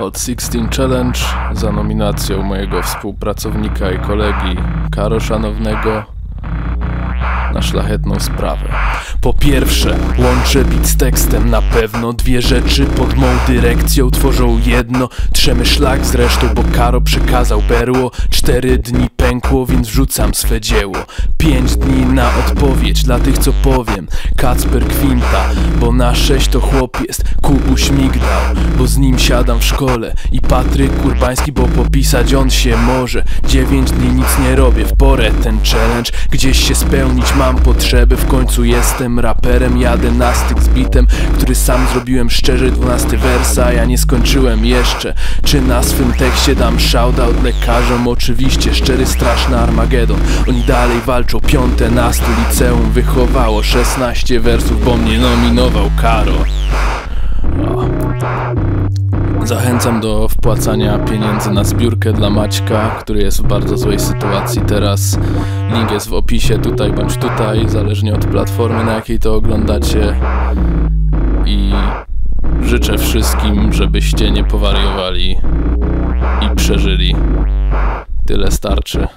Hot 16 Challenge za nominacją mojego współpracownika i kolegi Karo Szanownego na szlachetną sprawę. Po pierwsze, łączę beat z tekstem. Na pewno dwie rzeczy pod mą dyrekcją tworzą jedno. Trzemy szlak zresztą, bo Karo przekazał berło Cztery dni pękło, więc wrzucam swe dzieło. Pięć dni na odpowiedź dla tych co powiem. Kacper Kwinta, bo na sześć to chłop jest. Kubuś Migdał, bo z nim siadam w szkole. I Patryk Kurbański, bo popisać on się może. Dziewięć dni nic nie robię, w porę ten challenge. Gdzieś się spełnić mam potrzeby, w końcu jestem raperem Jadę na styk z bitem, który sam zrobiłem szczerze Dwunasty wersa, ja nie skończyłem jeszcze. Czy na swym tekście dam shoutout lekarzom? Oczywiście, szczery straszny Armagedon. Oni dalej walczą, piąte na stu liceum wychowało. 16 wersów, bo mnie nominował Karo Zachęcam do wpłacania pieniędzy na zbiórkę dla Maćka, który jest w bardzo złej sytuacji teraz. Link jest w opisie tutaj bądź tutaj, zależnie od platformy na jakiej to oglądacie. I życzę wszystkim, żebyście nie powariowali i przeżyli. Tyle starczy.